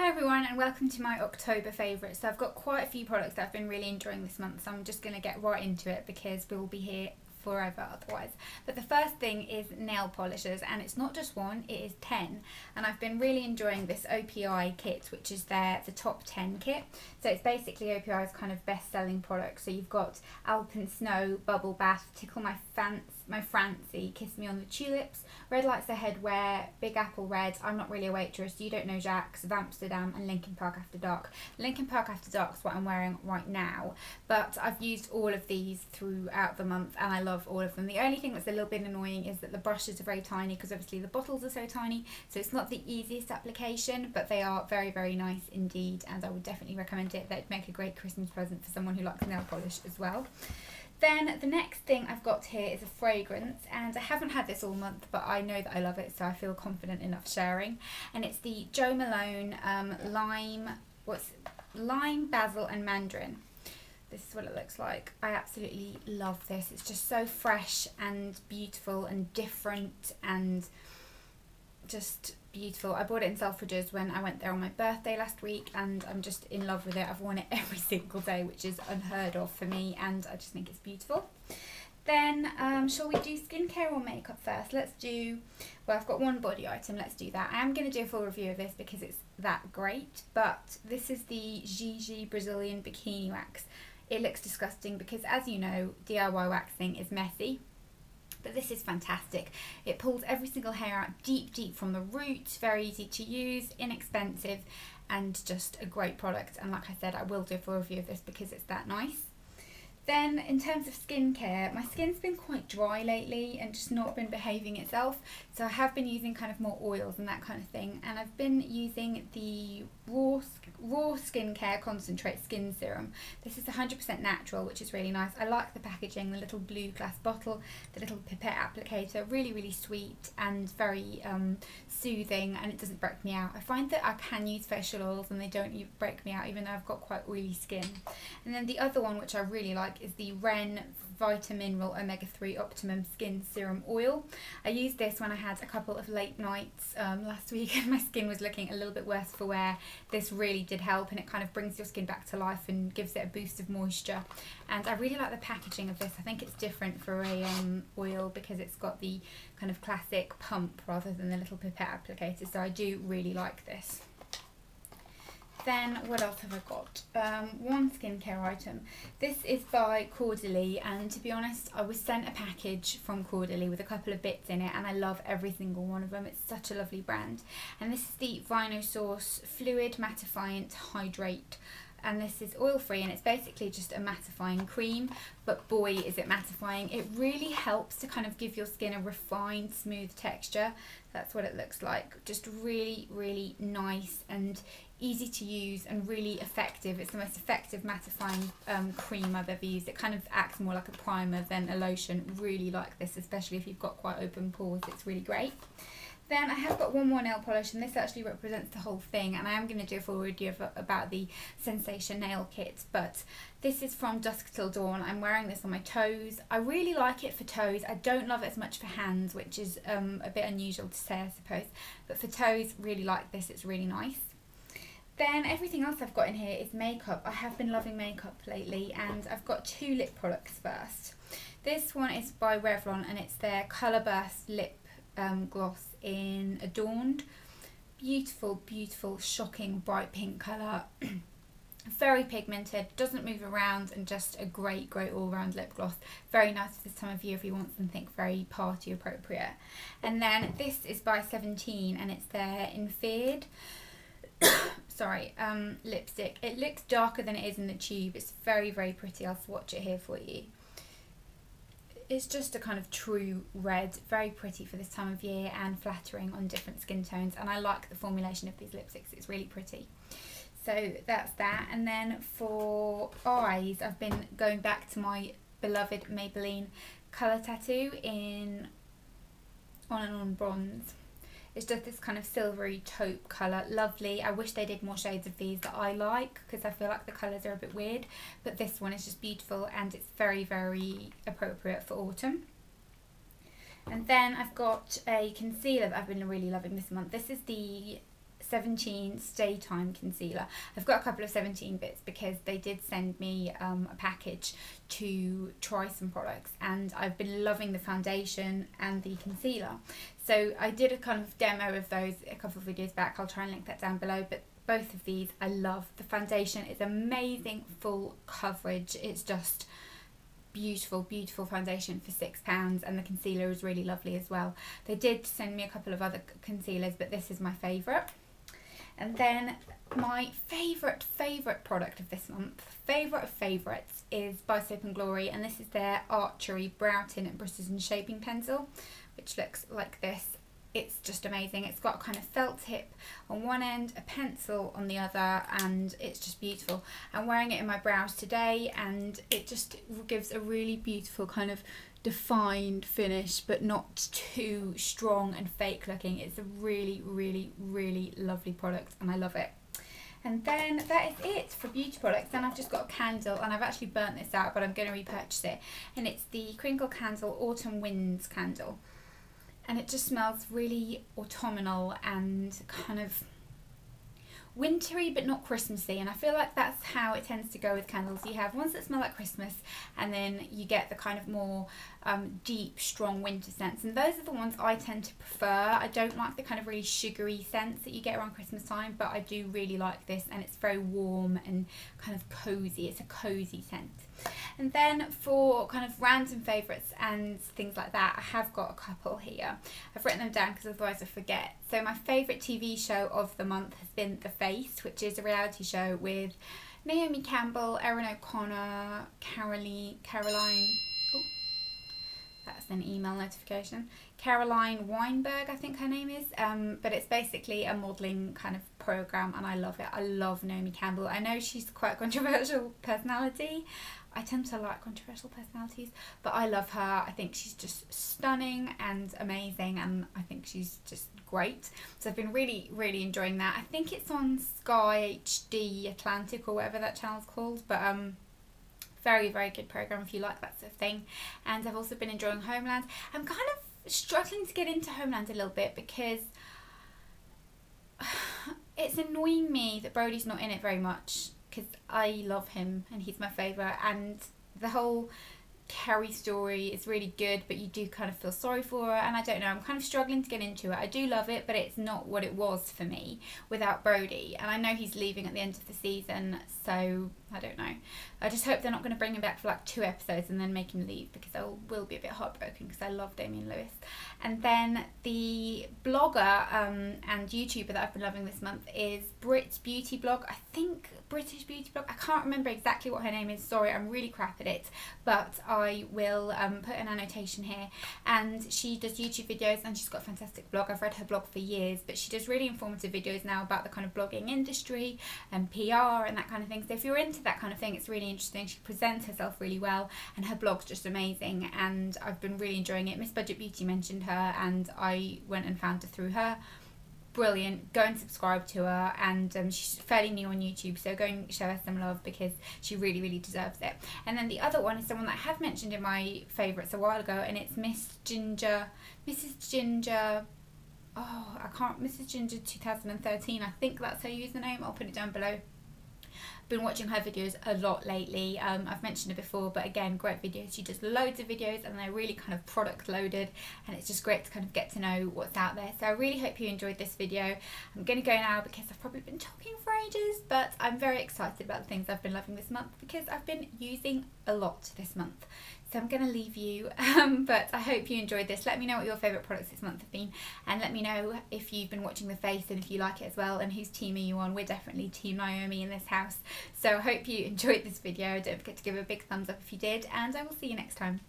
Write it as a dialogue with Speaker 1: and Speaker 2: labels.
Speaker 1: Hi everyone and welcome to my October favourites. So I've got quite a few products that I've been really enjoying this month so I'm just going to get right into it because we will be here forever otherwise. But the first thing is nail polishers and it's not just one, it is 10. And I've been really enjoying this OPI kit which is their the top 10 kit. So it's basically OPI's kind of best selling product. So you've got Alpine Snow, Bubble Bath, Tickle My Fancy, My Francie, Kiss Me on the Tulips, Red Lights Ahead Where, Big Apple Red, I'm Not Really a Waitress, You Don't Know Jacques, Amsterdam and Lincoln Park After Dark. Lincoln Park After Dark is what I'm wearing right now but I've used all of these throughout the month and I love all of them. The only thing that's a little bit annoying is that the brushes are very tiny because obviously the bottles are so tiny. So it's not the easiest application, but they are very, very nice indeed. And I would definitely recommend it. They'd make a great Christmas present for someone who likes nail polish as well. Then the next thing I've got here is a fragrance and I haven't had this all month but I know that I love it so I feel confident enough sharing and it's the Jo Malone um, Lime, what's Lime, Basil and Mandarin this is what it looks like. I absolutely love this. It's just so fresh and beautiful and different and just beautiful. I bought it in Selfridges when I went there on my birthday last week and I'm just in love with it. I've worn it every single day which is unheard of for me and I just think it's beautiful. Then um, shall we do skincare or makeup first? Let's do, well I've got one body item, let's do that. I am going to do a full review of this because it's that great but this is the Gigi Brazilian Bikini Wax it looks disgusting because as you know, DIY waxing is messy. But this is fantastic. It pulls every single hair out deep, deep from the root. Very easy to use, inexpensive, and just a great product. And like I said, I will do a full review of this because it's that nice. Then in terms of skincare, my skin's been quite dry lately and just not been behaving itself. So I have been using kind of more oils and that kind of thing. And I've been using the Raw, Raw Skincare Concentrate Skin Serum. This is 100% natural, which is really nice. I like the packaging, the little blue glass bottle, the little pipette applicator, really, really sweet and very um, soothing and it doesn't break me out. I find that I can use facial oils and they don't break me out even though I've got quite oily skin. And then the other one which I really like is the Ren Vitamineral Omega 3 Optimum Skin Serum Oil. I used this when I had a couple of late nights um, last week and my skin was looking a little bit worse for wear. This really did help and it kind of brings your skin back to life and gives it a boost of moisture. And I really like the packaging of this. I think it's different for a um, oil because it's got the kind of classic pump rather than the little pipette applicator. So I do really like this. Then what else have I got? Um, one skincare item. This is by Caudalie and to be honest I was sent a package from Caudalie with a couple of bits in it and I love every single one of them. It's such a lovely brand. And this is the Vinosource Fluid Mattifying Hydrate and this is oil free and it's basically just a mattifying cream but boy is it mattifying. It really helps to kind of give your skin a refined smooth texture. That's what it looks like. Just really really nice and easy to use and really effective. It's the most effective mattifying um, cream I've ever used. It kind of acts more like a primer than a lotion. Really like this especially if you've got quite open pores. It's really great then I have got one more nail polish and this actually represents the whole thing and I am going to do a full review about the Sensationail kit but this is from Dusk Till Dawn. I'm wearing this on my toes. I really like it for toes. I don't love it as much for hands which is um, a bit unusual to say I suppose but for toes really like this. It's really nice. Then everything else I've got in here is makeup. I have been loving makeup lately and I've got two lip products first. This one is by Revlon and it's their Colour Burst Lip um, gloss in Adorned. Beautiful, beautiful, shocking bright pink colour. very pigmented, doesn't move around and just a great, great all-round lip gloss. Very nice for this time of year if you want something very party appropriate. And then this is by 17 and it's their Infeared sorry, um, lipstick. It looks darker than it is in the tube. It's very, very pretty. I'll swatch it here for you it's just a kind of true red, very pretty for this time of year and flattering on different skin tones. And I like the formulation of these lipsticks, it's really pretty. So that's that. And then for eyes, I've been going back to my beloved Maybelline Colour Tattoo in On and On Bronze. It's just this kind of silvery taupe colour, lovely. I wish they did more shades of these that I like because I feel like the colours are a bit weird. But this one is just beautiful and it's very, very appropriate for autumn. And then I've got a concealer that I've been really loving this month. This is the 17 Stay Time Concealer. I've got a couple of 17 bits because they did send me um, a package to try some products and I've been loving the foundation and the concealer. So I did a kind of demo of those a couple of videos back. I'll try and link that down below. But both of these I love. The foundation is amazing full coverage. It's just beautiful beautiful foundation for six pounds and the concealer is really lovely as well they did send me a couple of other concealers but this is my favorite and then my favorite favorite product of this month favorite of favorites is by soap and glory and this is their archery brow tint and and shaping pencil which looks like this it's just amazing. It's got kind of felt tip on one end, a pencil on the other, and it's just beautiful. I'm wearing it in my brows today, and it just gives a really beautiful kind of defined finish, but not too strong and fake looking. It's a really, really, really lovely product, and I love it. And then that is it for beauty products. Then I've just got a candle, and I've actually burnt this out, but I'm going to repurchase it. And it's the Kringle Candle Autumn Winds candle and it just smells really autumnal and kind of wintry but not Christmassy and I feel like that's how it tends to go with candles. You have ones that smell like Christmas and then you get the kind of more um, deep strong winter scents and those are the ones I tend to prefer. I don't like the kind of really sugary scents that you get around Christmas time but I do really like this and it's very warm and kind of cozy. It's a cozy scent. And then for kind of random favourites and things like that, I have got a couple here. I've written them down because otherwise I forget. So my favourite TV show of the month has been The Face, which is a reality show with Naomi Campbell, Erin O'Connor, Caroline, Caroline, oh, that's an email notification, Caroline Winberg, I think her name is. Um, but it's basically a modelling kind of program, and I love it. I love Naomi Campbell. I know she's quite a controversial personality. I tend to like controversial personalities, but I love her. I think she's just stunning and amazing, and I think she's just great. So I've been really, really enjoying that. I think it's on Sky HD Atlantic or whatever that channel's called, but um, very, very good program if you like that sort of thing. And I've also been enjoying Homeland. I'm kind of struggling to get into Homeland a little bit because it's annoying me that Brody's not in it very much because I love him and he's my favourite. And the whole Carrie story is really good, but you do kind of feel sorry for her. And I don't know, I'm kind of struggling to get into it. I do love it, but it's not what it was for me without Brody. And I know he's leaving at the end of the season, so I don't know. I just hope they're not going to bring him back for like two episodes and then make him leave because I will be a bit heartbroken because I love Damian Lewis. And then the blogger um, and YouTuber that I've been loving this month is Brit's Beauty Blog. I think British Beauty Blog. I can't remember exactly what her name is. Sorry, I'm really crap at it. But I will um, put an annotation here. And she does YouTube videos and she's got a fantastic blog. I've read her blog for years, but she does really informative videos now about the kind of blogging industry and PR and that kind of thing. So if you're into that kind of thing, it's really interesting. She presents herself really well and her blog's just amazing and I've been really enjoying it. Miss Budget Beauty mentioned her and I went and found her through her. Brilliant. Go and subscribe to her and um, she's fairly new on YouTube so go and show her some love because she really really deserves it. And then the other one is someone that I have mentioned in my favourites a while ago and it's Miss Ginger, Mrs Ginger oh I can't Mrs Ginger 2013 I think that's her username I'll put it down below been watching her videos a lot lately. Um, I've mentioned it before, but again, great videos. She does loads of videos and they're really kind of product loaded and it's just great to kind of get to know what's out there. So I really hope you enjoyed this video. I'm going to go now because I've probably been talking for ages, but I'm very excited about the things I've been loving this month because I've been using a lot this month. So I'm going to leave you, um, but I hope you enjoyed this. Let me know what your favourite products this month have been, and let me know if you've been watching The Face and if you like it as well, and whose team are you on. We're definitely Team Naomi in this house. So I hope you enjoyed this video. Don't forget to give a big thumbs up if you did, and I will see you next time.